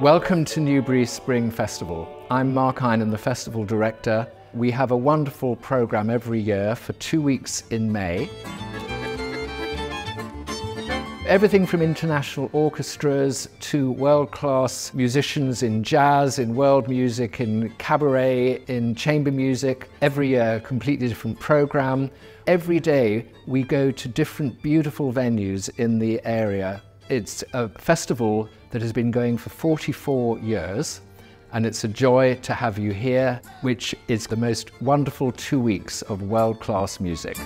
Welcome to Newbury Spring Festival. I'm Mark Heinen, the festival director. We have a wonderful program every year for two weeks in May. Everything from international orchestras to world-class musicians in jazz, in world music, in cabaret, in chamber music. Every year, a completely different program. Every day, we go to different beautiful venues in the area. It's a festival that has been going for 44 years and it's a joy to have you here, which is the most wonderful two weeks of world-class music.